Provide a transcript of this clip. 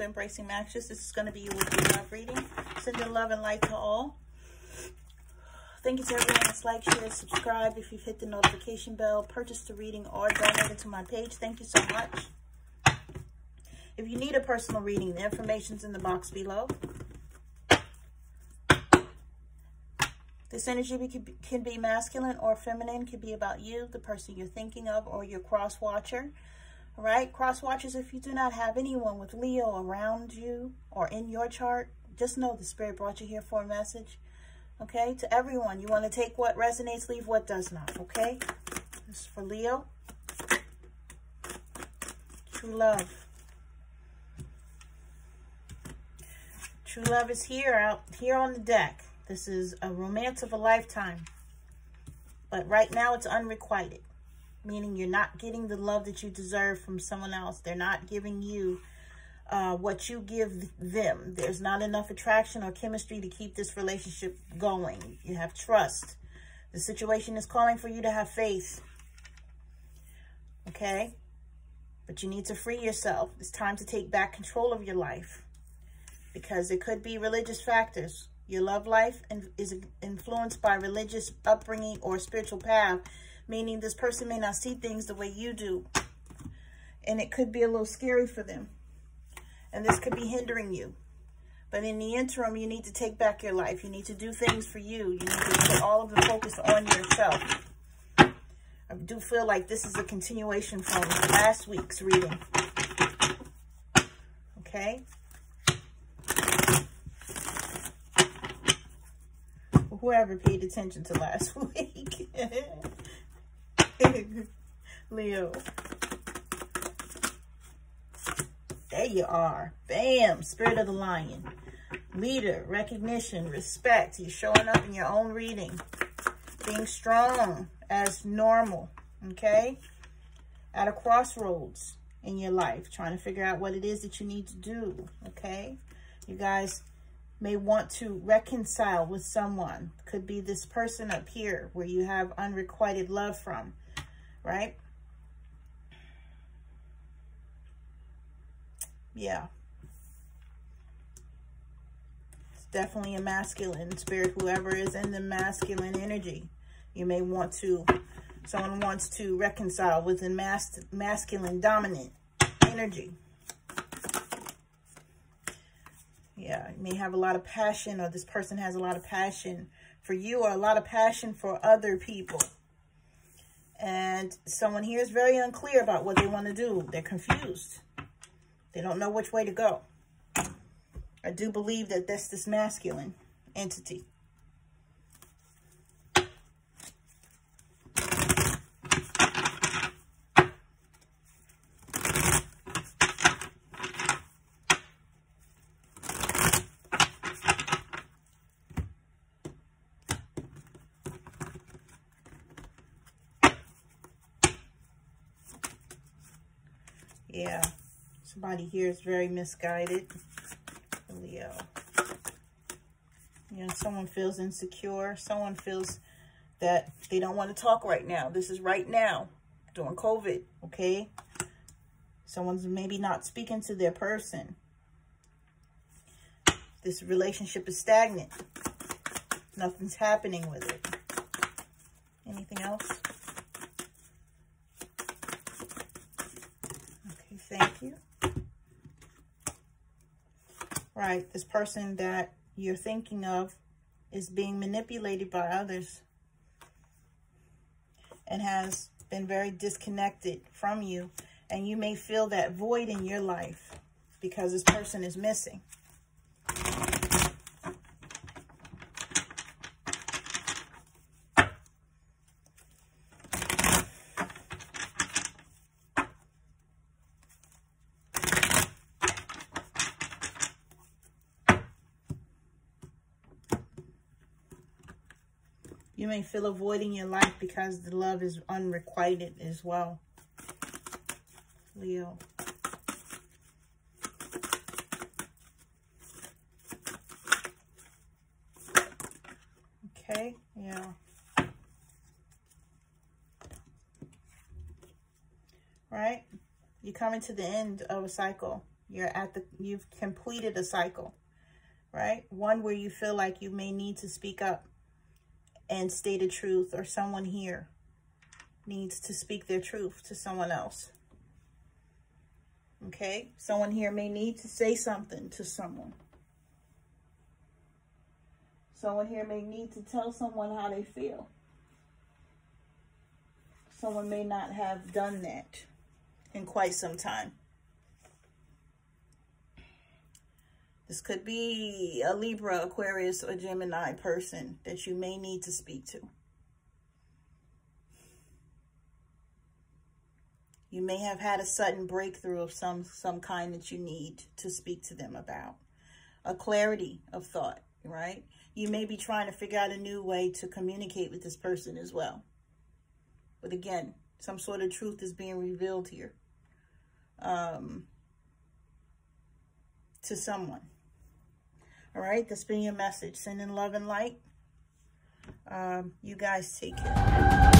Embracing Mactress. This is going to be your weekly love reading. Sending love and light to all. Thank you to everyone that's like, share, subscribe. If you've hit the notification bell, purchase the reading, or donated to my page, thank you so much. If you need a personal reading, the information's in the box below. This energy can be masculine or feminine, could be about you, the person you're thinking of, or your cross watcher. All right, cross watchers, if you do not have anyone with Leo around you or in your chart, just know the Spirit brought you here for a message. Okay, to everyone, you want to take what resonates, leave what does not. Okay, this is for Leo. True love. True love is here, out here on the deck. This is a romance of a lifetime. But right now it's unrequited, meaning you're not getting the love that you deserve from someone else. They're not giving you uh, what you give them. There's not enough attraction or chemistry to keep this relationship going. You have trust. The situation is calling for you to have faith. Okay? But you need to free yourself. It's time to take back control of your life because it could be religious factors your love life is influenced by religious upbringing or spiritual path, meaning this person may not see things the way you do. And it could be a little scary for them. And this could be hindering you. But in the interim, you need to take back your life. You need to do things for you. You need to put all of the focus on yourself. I do feel like this is a continuation from last week's reading. Okay? whoever paid attention to last week. Leo. There you are. Bam. Spirit of the lion. Leader, recognition, respect. You're showing up in your own reading. Being strong as normal. Okay? At a crossroads in your life. Trying to figure out what it is that you need to do. Okay? You guys may want to reconcile with someone. Could be this person up here where you have unrequited love from, right? Yeah. It's definitely a masculine spirit, whoever is in the masculine energy. You may want to, someone wants to reconcile with a mas masculine dominant energy. Yeah, you may have a lot of passion or this person has a lot of passion for you or a lot of passion for other people. And someone here is very unclear about what they want to do. They're confused. They don't know which way to go. I do believe that that's this masculine entity. Yeah, somebody here is very misguided. Leo. You know, someone feels insecure. Someone feels that they don't want to talk right now. This is right now during COVID, okay? Someone's maybe not speaking to their person. This relationship is stagnant. Nothing's happening with it. Anything else? Right, this person that you're thinking of is being manipulated by others and has been very disconnected from you. And you may feel that void in your life because this person is missing. You may feel a void in your life because the love is unrequited as well. Leo. Okay, yeah. Right? You're coming to the end of a cycle. You're at the, you've completed a cycle, right? One where you feel like you may need to speak up and state a truth or someone here needs to speak their truth to someone else. Okay? Someone here may need to say something to someone. Someone here may need to tell someone how they feel. Someone may not have done that in quite some time. This could be a Libra, Aquarius, or Gemini person that you may need to speak to. You may have had a sudden breakthrough of some, some kind that you need to speak to them about. A clarity of thought, right? You may be trying to figure out a new way to communicate with this person as well. But again, some sort of truth is being revealed here um, to someone. All right, that's been your message. Sending love and light. Um, you guys take care.